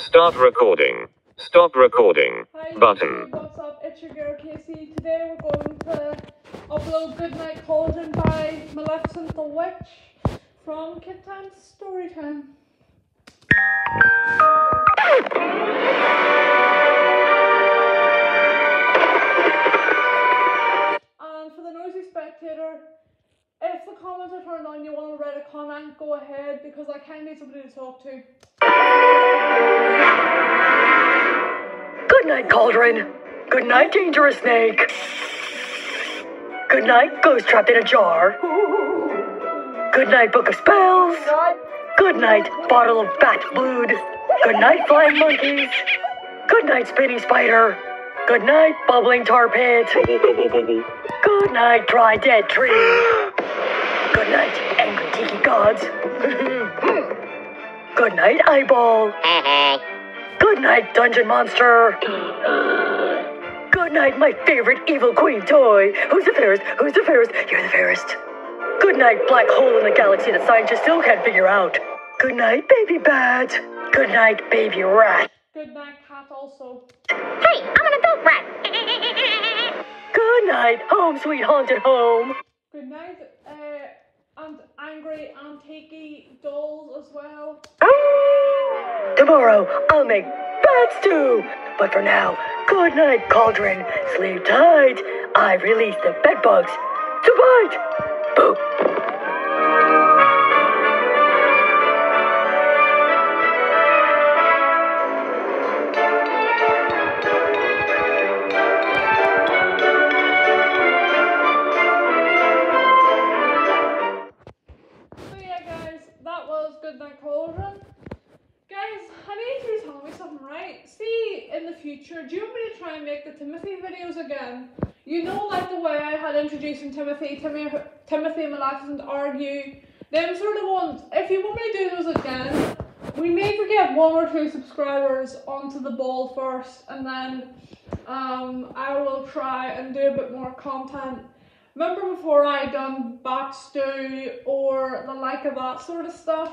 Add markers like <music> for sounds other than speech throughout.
Start recording. Stop recording. Hi, Button. What's up? It's your girl Casey. Today we're going to upload Goodnight Cauldron by Maleficent the Witch from Kid Time's Storytime. And for the noisy spectator, if the comments are turned on, you want to write a comment, go ahead because I of need somebody to talk to. Night, Cauldron. Good night, Dangerous Snake. Good night, Ghost Trapped in a Jar. Good night, Book of Spells. Good night, Bottle of Bat Blood. Good night, Flying Monkeys. Good night, Spinny Spider. Good night, Bubbling Tar Pit. Good night, Dry Dead Tree. Good night, Angry Tiki Gods. Good night, Eyeball. Good night, Dungeon Monster. Good night, my favorite evil queen toy. Who's the fairest? Who's the fairest? You're the fairest. Good night, black hole in the galaxy that scientists still can't figure out. Good night, baby bat. Good night, baby rat. Good night, cat also. Hey, I'm an adult rat. Good night, home sweet haunted home. Good night, uh, and angry antique dolls as well. Tomorrow, I'll make bat too. But for now, good night, Cauldron. Sleep tight. I release the bedbugs to bite. So yeah, guys, that was Goodnight Cauldron. Guys, I need you to tell me something, right? See, in the future, do you want me to try and make the Timothy videos again? You know, like the way I had introducing Timothy, Timothy, Timothy and Maleficent argue, them sort of ones. If you want me to do those again, we to get one or two subscribers onto the ball first, and then um, I will try and do a bit more content. Remember before I done back stew or the like of that sort of stuff?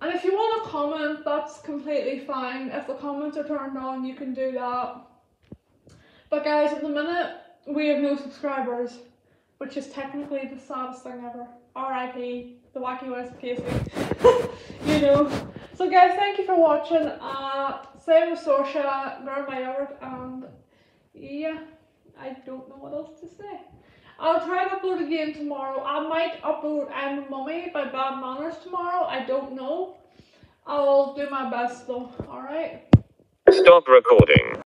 And if you want to comment, that's completely fine. If the comments are turned on, you can do that. But guys, at the minute, we have no subscribers, which is technically the saddest thing ever. R.I.P. The Wacky West Casey. <laughs> you know. So guys, thank you for watching. Uh, same with Sorsha, girl and yeah, I don't know what else to say. I'll try and upload again tomorrow. I might upload I'm a Mummy by Bad Manners tomorrow. I don't know. I'll do my best though, alright? Stop recording.